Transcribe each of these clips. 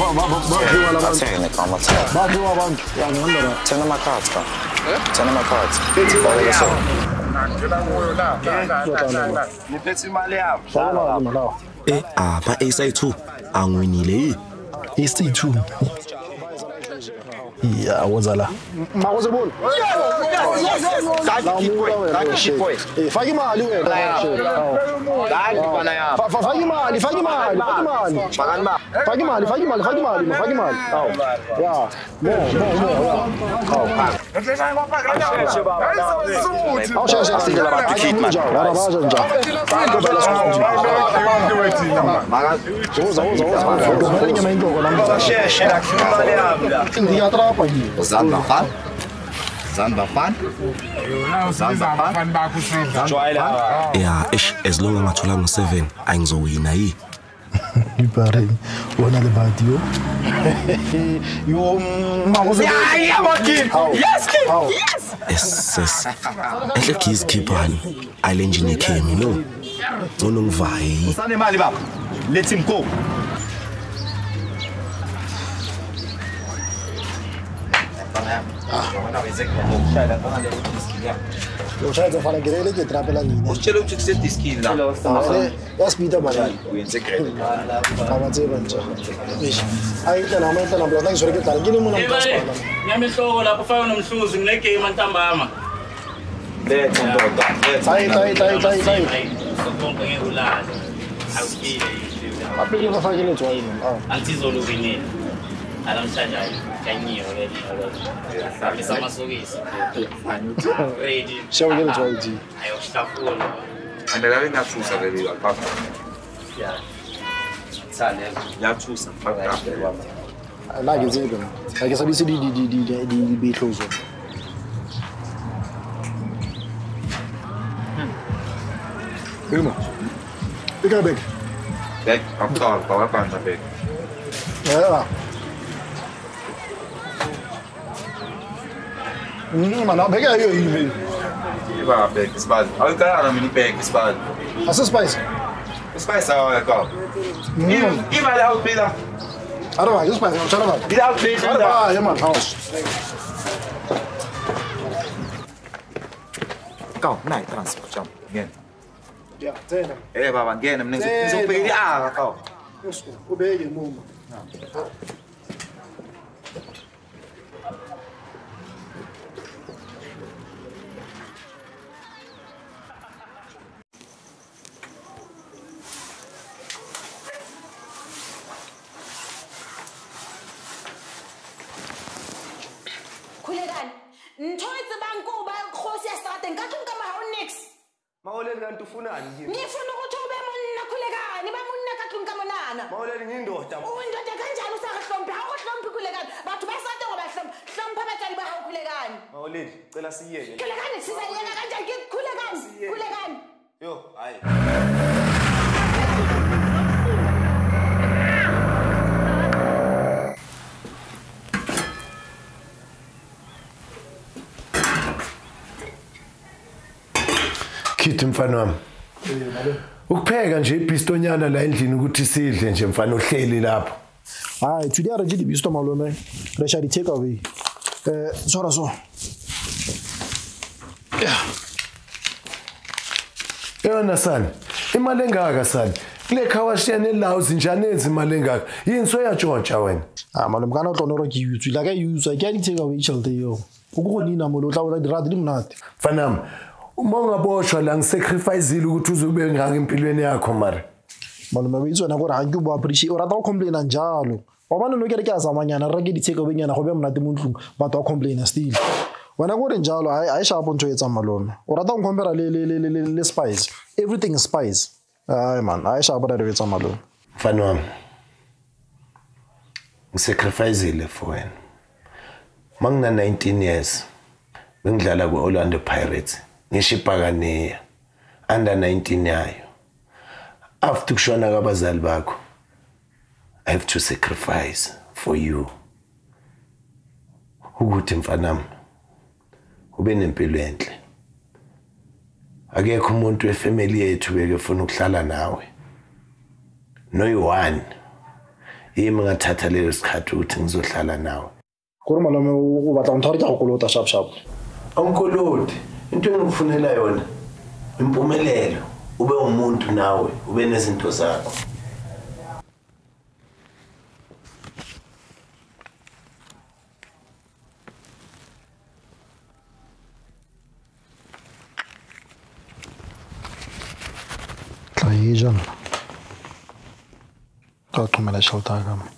I'll turn the A2. I'm winning. It's A2. Angwinile AC2 ya wenza la makuze bona Eh, faka imali wena. Fa- fa- faka imali faka imali faka imali faka imali faka imali faka imali ma, faka imali awu ya mo mo mo هتلاقيني هنوقع عليها عايز الزوت أو شي شي سيدي راه أكيد معاك راه راجل نجا Ja, ich, es lohnt mal zu lange Seven, ein so wie naiv. Überall, ohne die Badio. Junge. Yi Ibare wona le badi yo Yo makuze Yes kid ss enhle keys khiphani ayile engine ekhemi no ngcono ngivaye yi Usane imali baba ومش عايز افعل جري لك يتلعب بلا لينا وشلو تشيك ست سكيل لا بس بيدا مالي وينزك عيد عمل زي بنجا ماشي هاي انت انا عملت انا بلاتاي شركه تاع الجيني من امتاز نعمل شغل ابو فاون مسوز منك ما انت ما لا تنضغط طيب طيب طيب طيب طيب ما بيجي بفاجئ لك شويه انت زولو بيني انا مش جاي cagnino, vedi? Allora, mi sta ma sorriso. Vedi? Siamo che lo eh, so oggi. È un staffollo. E me la vende a Susa per il papà. Sale. La Susa, guarda. Là che vedono, perché sapessi di, di, di, di, di, di, di Beethoven. Prima. Piccala bag. Bag, ho torto, la pancia bag. Allora. Akuqala bawabhanda back Ya Mm, mana beka hiyo hivi. Iba back isibali Awukala mina back isibali Asa spice. Spice awa ka Mm. Iba la outbida Ara vai, spice, não chama vai. Ila outbida Ara vai, ja man, house. Kaw nayi transport jam ngena Ja, tena. Eh baba ngena mina Eh, ngizobhekela aka kaw Usko, ubeke muma. khulekani ntho e tsebang ko ba kgosi ya strateng ka tlong ka mahao nix Mawuleni kanti ufunani kimi? ngifuna ukuthi ube monna khulekani ba monna ka tlong ka monana Mawuleni ngiyindoda. undoda kanjani usakahlompi ha uhlompi khulekani batho ba sate ngoba hlompi hlompa abatshali ba hao khulekani Mawuleni cela siyeke. khulekani sizayena kanjani ke khulekani khulekani Yo, hayi. Khithi mfana wami ukupheka nje ibhistonyana la endlini ukuthi sidle nje mfana uhleli lapho Hayi, today ara jidi bisto malome. Resha di take away. Eh, sora so. yona sani imali engaka sani kule khawashiyane laws njani enza imali engaka yini soyatshontsha wena Ah, malome kana o tlonoro ke yutsu la ka yutsa ke a di take away tšhelete eo. O ko go nina molo o tla bona dirate di monate. mfanami uma ungaboshwa la ngisacrificile ukuthi uzube ngaka empilweni yakho mara malume ba itse wena gore ga ke bo appreciate. O rata go complaina njalo. Wa bana no ke re ke a zamanyana re reke di take away nyana go be monate mo ntlong. Batho ba complaina still. Wena gore njalo ha e shapo ntho e etsang malome. O rata go compare le spice. Everything is spice. Hayi man, ga e shapo etsang malome. mfana wami ngisacrificile for wena mangina 19 years bengidlala ku-orlando pirates ngisho ibhakaneya under 19 yayo after kushona kwabazali bakho i have to sacrifice for you ukuthi mfanami ube nempilo enhle akekho umuntu wefamily yethu bekefuna ukuhlala nawe noyi-one yimi ngathatha leyo sikhathi ukuthi ngizohlala nawe kore malome o o batla go ntho gore ke a go kolota sharp sharp onkolodi into engikufunela yona impumelelo ube umuntu nawe ube nezinto zakho. Tla e ja nna ka go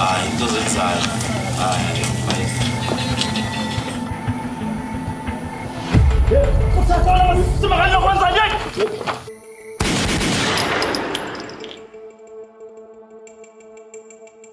Ah, Hintersitzsaal. Ah, ja, den Preis. Prozess, Alter, was ist denn mal rein auf unser Deck?